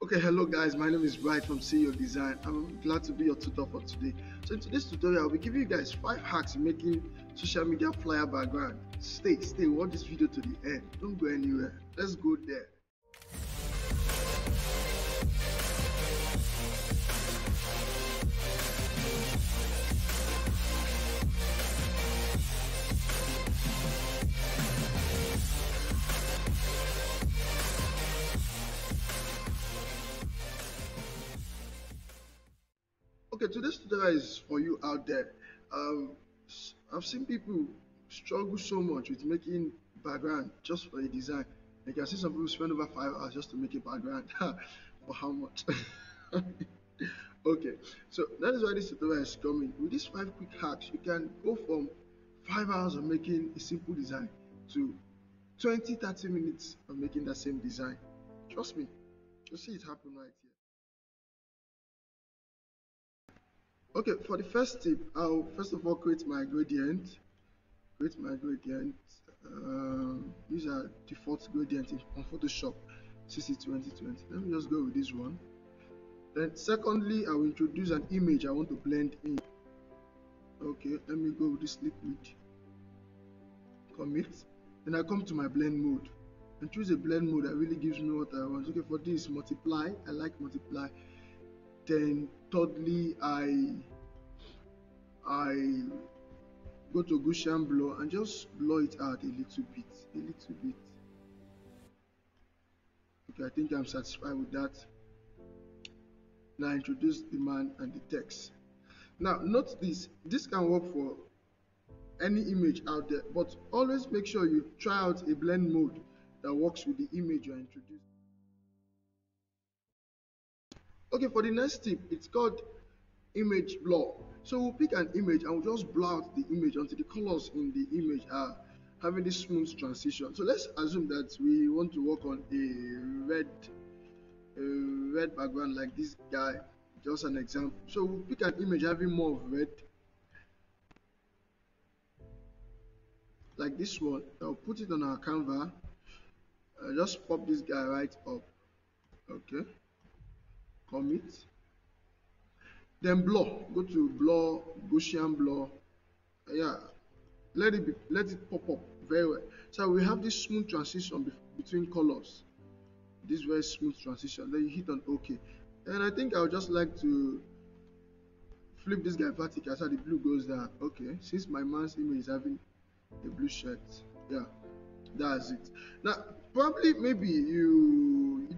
Okay, hello guys, my name is Bright from CEO Design. I'm glad to be your tutor for today. So in today's tutorial, I'll be giving you guys 5 hacks in making social media flyer background. Stay, stay, watch this video to the end. Don't go anywhere. Let's go there. Tutorial is for you out there um i've seen people struggle so much with making background just for a design. You can see some people spend over five hours just to make a background. For how much? Okay so that is why this tutorial is coming with these five quick hacks you can go from five hours of making a simple design to 20 30 minutes of making that same design. Trust me you'll see it happen right here okay for the first tip i'll first of all create my gradient. Create my gradient. Um, these are default gradient in, on photoshop cc 2020 let me just go with this one. Then secondly i will introduce an image i want to blend in. Okay let me go with this liquid commit. Then i come to my blend mode. And choose a blend mode that really gives me what i want. Okay for this multiply. I like multiply then thirdly i i go to Gaussian blur and just blur it out a little bit a little bit. Okay i think i'm satisfied with that. Now introduce the man and the text. Now note this this can work for any image out there but always make sure you try out a blend mode that works with the image you're introducing okay for the next tip it's called image blur. So we'll pick an image and we'll just blur out the image until the colors in the image are having this smooth transition. So let's assume that we want to work on a red a red background like this guy just an example. So we'll pick an image having more of red like this one. I'll put it on our canvas uh, just pop this guy right up. Okay commit. Then blur go to blur gaussian blur yeah let it be let it pop up very well. So we have this smooth transition be between colors this very smooth transition then you hit on ok. And i think i would just like to flip this guy vertical so the blue goes down. Okay since my man's image is having a blue shirt. Yeah that's it. Now probably maybe you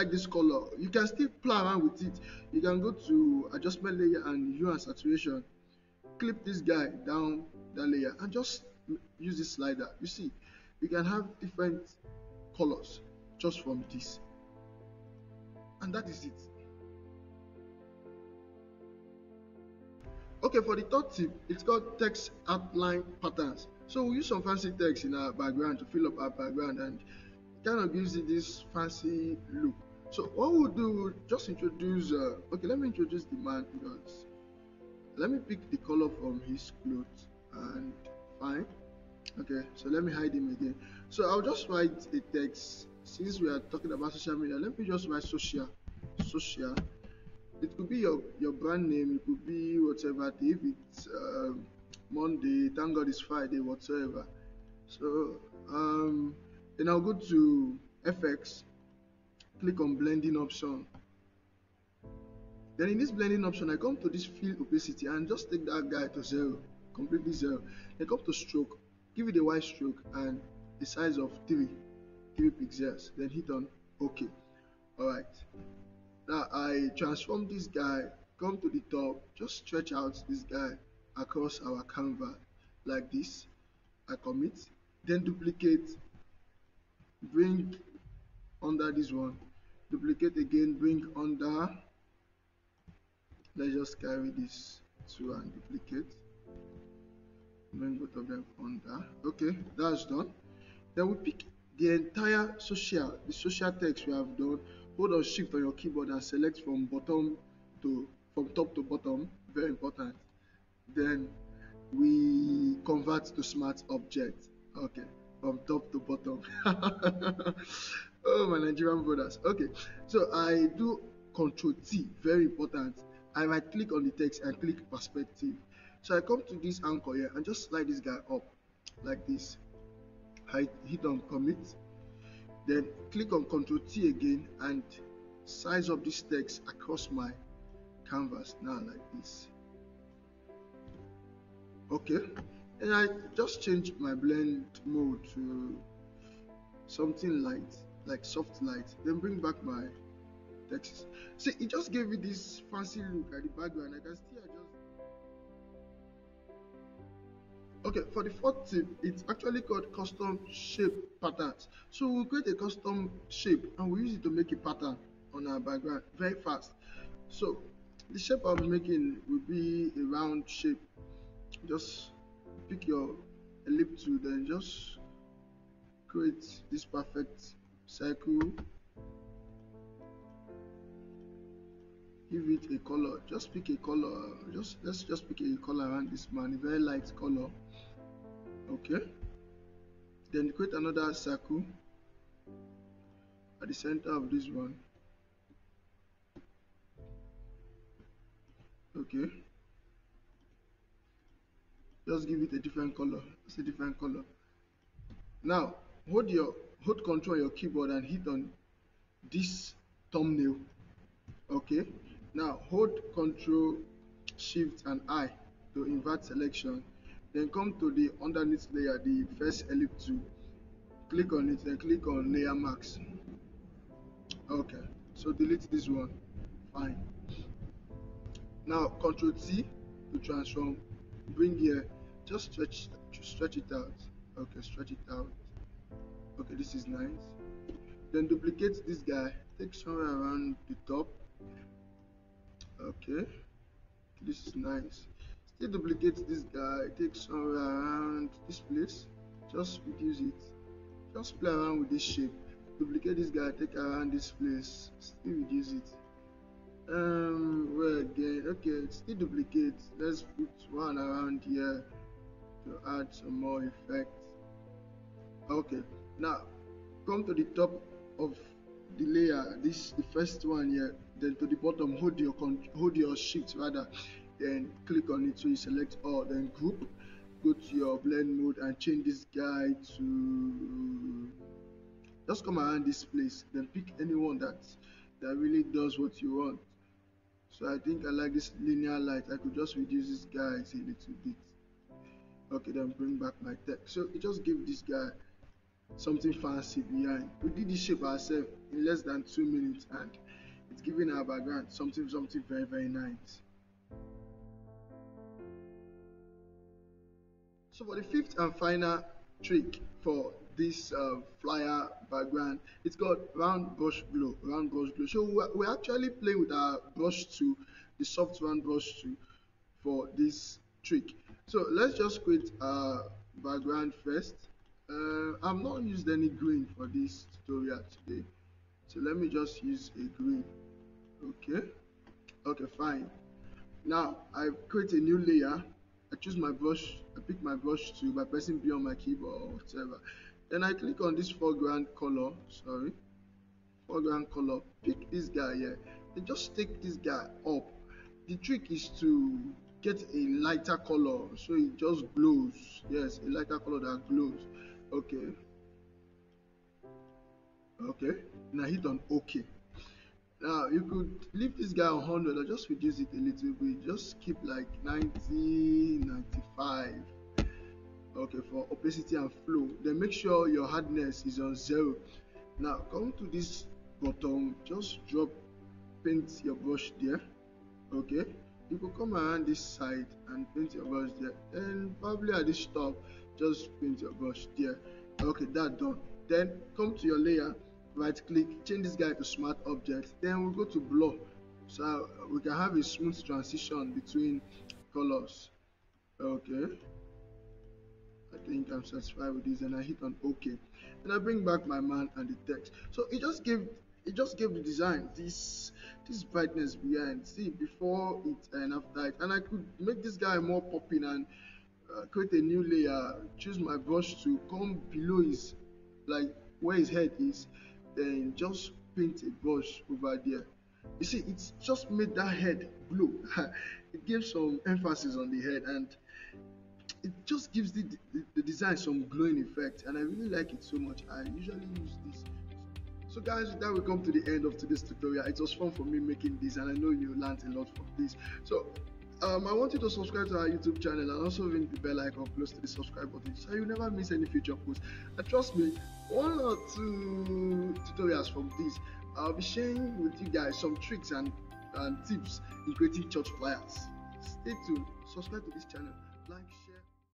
like this color. You can still play around with it. You can go to adjustment layer and hue and saturation. Clip this guy down that layer and just use this slider. You see you can have different colors just from this. And that is it. Okay for the third tip it's called text outline patterns. So we use some fancy text in our background to fill up our background and kind of gives it this fancy look so what we'll do just introduce uh, okay let me introduce the man because let me pick the color from his clothes and fine. Okay so let me hide him again. So i'll just write a text. Since we are talking about social media let me just write social social. It could be your your brand name it could be whatever. If it's um, monday thank god it's friday whatsoever so um then i'll go to fx click on blending option. Then in this blending option i come to this field opacity and just take that guy to zero completely zero. Then come to stroke give it a white stroke and the size of 3 3 pixels then hit on ok. All right now i transform this guy come to the top just stretch out this guy across our canvas like this. I commit then duplicate bring under this one duplicate again bring under let's just carry this to and duplicate. Bring both of them under. Okay that's done. Then we pick the entire social the social text we have done. Hold on shift on your keyboard and select from bottom to from top to bottom. Very important. Then we convert to smart object. Okay from top to bottom oh my Nigerian brothers. Okay, so I do Control T, very important. I right click on the text and click perspective. So I come to this anchor here and just slide this guy up like this. I hit on commit, then click on Control T again and size up this text across my canvas now like this. Okay, and I just change my blend mode to something light, like soft light, then bring back my text. See, it just gave me this fancy look at the background. I can still adjust. Okay, for the fourth tip, it's actually called custom shape patterns. So we'll create a custom shape and we use it to make a pattern on our background very fast. So the shape I'm making will be a round shape. Just pick your ellipse tool, then just create this perfect circle. Give it a color. Just pick a color. Just let's just pick a color around this man. A very light color. Okay. Then create another circle at the center of this one. Okay. Just give it a different color. It's a different color. Now hold your hold control on your keyboard and hit on this thumbnail. Okay? Now hold control shift and i to invert selection. Then come to the underneath layer the first ellipse click on it then click on layer mask okay. So delete this one. Fine. Now control t to transform. Bring here. Just stretch stretch it out. Okay stretch it out okay this is nice. Then duplicate this guy. Take somewhere around the top. Okay. This is nice. Still duplicate this guy. Take somewhere around this place. Just reduce it. Just play around with this shape. Duplicate this guy. Take around this place. Still reduce it. Um where again? Okay still duplicate let's put one around here to add some more effect okay now come to the top of the layer. This the first one here. Then to the bottom hold your hold your shift rather. Then click on it. So you select all. Then group go to your blend mode and change this guy to just come around this place. Then pick anyone that that really does what you want. So i think i like this linear light. I could just reduce this guy a little bit. Okay then bring back my text so it just give this guy something fancy behind we did this shape ourselves in less than two minutes and it's giving our background something something very very nice. So for the fifth and final trick for this uh, flyer background it's called round brush glow round brush glow so we're, we're actually playing with our brush tool the soft round brush tool for this trick. So let's just create a background first uh, I've not used any green for this tutorial today. So let me just use a green okay. Okay fine. Now I create a new layer. I choose my brush I pick my brush tool by pressing B on my keyboard or whatever. Then I click on this foreground color sorry foreground color. Pick this guy here. Then just take this guy up. The trick is to get a lighter color so it just glows. Yes a lighter color that glows okay. Okay. Now hit on ok now you could leave this guy on 100 or just reduce it a little bit. Just keep like 90 95 okay for opacity and flow. Then make sure your hardness is on zero. Now come to this bottom. Just drop paint your brush there. Okay. You could come around this side and paint your brush there. And probably at this top just paint your brush there. Okay that done. Then come to your layer right click change this guy to smart object. Then we'll go to blur so we can have a smooth transition between colors. Okay. I think I'm satisfied with this and I hit on OK. And I bring back my man and the text. So it just gave it just gave the design this this brightness behind. See before it and after it and I could make this guy more popping and uh, create a new layer choose my brush to come below his like where his head is then just paint a brush over there. You see it's just made that head glow. It gave some emphasis on the head and it just gives the, the, the design some glowing effect and i really like it so much. I usually use this. So guys that we come to the end of today's tutorial. It was fun for me making this and i know you learned a lot from this. So um, I want you to subscribe to our YouTube channel and also ring the bell icon close to the subscribe button so you never miss any future posts. And trust me, one or two tutorials from this, I'll be sharing with you guys some tricks and, and tips in creating church flyers. Stay tuned, subscribe to this channel, like, share.